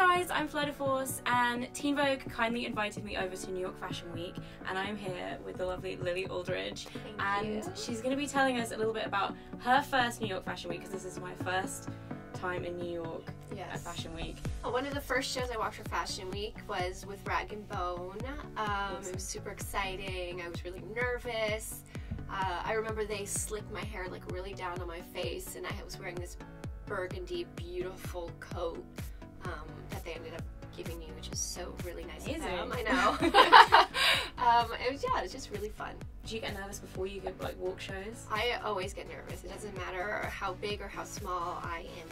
guys, I'm Fleur de Force and Teen Vogue kindly invited me over to New York Fashion Week and I'm here with the lovely Lily Aldridge Thank and you. she's going to be telling us a little bit about her first New York Fashion Week because this is my first time in New York at Fashion Week. Uh, One of the first shows I watched for Fashion Week was with Rag and Bone. Um, it was super exciting. I was really nervous. Uh, I remember they slicked my hair like really down on my face, and I was wearing this burgundy, beautiful coat um, that they ended up giving me, which is so really nice of them. I know. um, it was yeah, it was just really fun. Do you get nervous before you go like walk shows? I always get nervous. It doesn't matter how big or how small. I am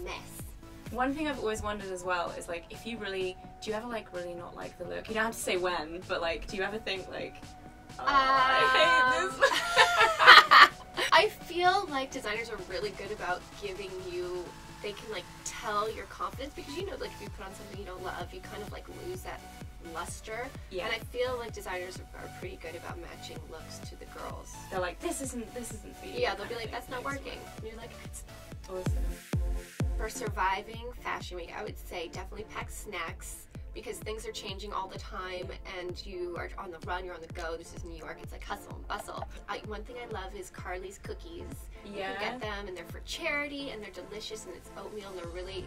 a mess. One thing I've always wondered as well is like if you really do you ever like really not like the look? You don't have to say when, but like do you ever think like oh, I hate this? I feel like designers are really good about giving you they can like tell your confidence because you know like if you put on something you don't love you kind of like lose that luster Yeah. and I feel like designers are, are pretty good about matching looks to the girls They're like this isn't this isn't for you. yeah they'll be like that's not working and you're like it's Awesome. for surviving fashion week i would say definitely pack snacks because things are changing all the time and you are on the run you're on the go. This is new york. It's like hustle and bustle. I, one thing i love is carly's cookies. Yeah. you can get them and they're for charity and they're delicious and it's oatmeal and they're really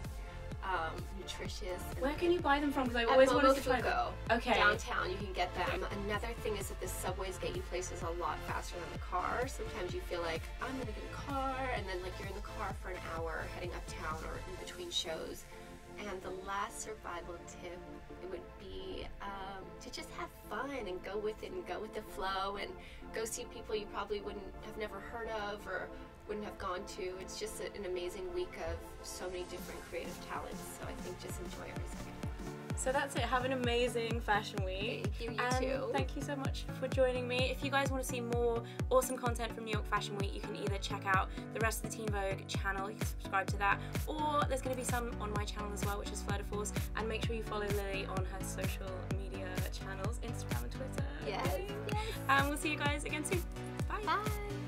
um, nutritious. Where can you buy them from? Because I always wanted to try them. Momofuku, Okay. downtown you can get them. Another thing is that the subways get you places a lot faster than the car. Sometimes you feel like i'm gonna get a car and then like you're in the car for an hour heading uptown or in between shows and the last survival tip it would be um, to just have fun and go with it and go with the flow and go see people you probably wouldn't have never heard of or wouldn't have gone to. It's just an amazing week of so many different creative talents. So i think just enjoy every second So that's it. Have an amazing fashion week. Thank you, you and too. Thank you so much for joining me. If you guys want to see more awesome content from New York Fashion Week, you can either check out the rest of the Teen Vogue channel, you can subscribe to that, or there's going to be some on my channel as well, which is Fleur de Force. And make sure you follow Lily on her social media channels, Instagram and Twitter. Yes, yes. And we'll see you guys again soon. Bye. Bye.